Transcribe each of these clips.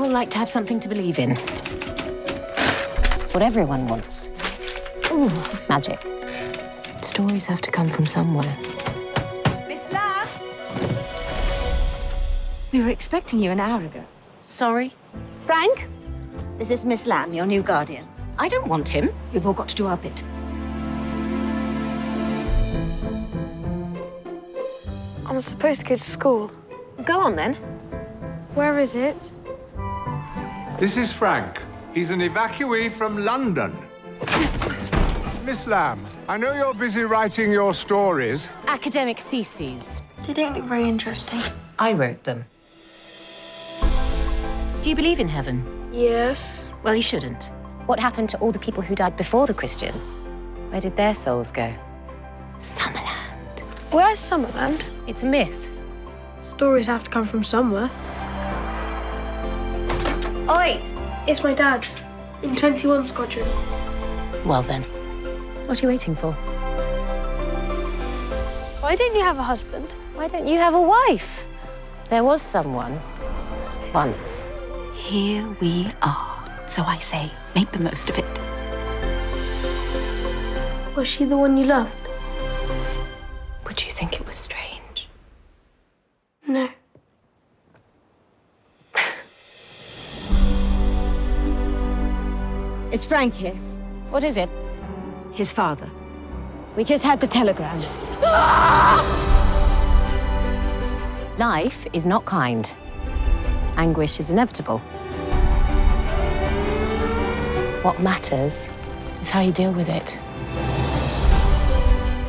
People like to have something to believe in. It's what everyone wants. Ooh, magic. Stories have to come from somewhere. Miss Lamb? We were expecting you an hour ago. Sorry? Frank, this is Miss Lamb, your new guardian. I don't want him. We've all got to do our bit. I'm supposed to go to school. Go on then. Where is it? This is Frank. He's an evacuee from London. Miss Lamb, I know you're busy writing your stories. Academic theses. They don't look very interesting. I wrote them. Do you believe in heaven? Yes. Well, you shouldn't. What happened to all the people who died before the Christians? Where did their souls go? Summerland. Where's Summerland? It's a myth. Stories have to come from somewhere. Oi! It's my dad's. In 21 Squadron. Well then, what are you waiting for? Why don't you have a husband? Why don't you have a wife? There was someone. Once. Here we are. So I say, make the most of it. Was she the one you loved? Would you think it was strange? It's Frank here, What is it? his father. We just had the telegram. Life is not kind. Anguish is inevitable. What matters is how you deal with it.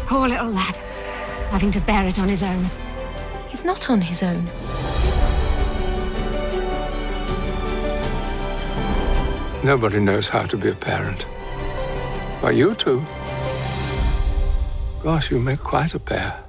Poor little lad, having to bear it on his own. He's not on his own. Nobody knows how to be a parent. But you two. Gosh, you make quite a pair.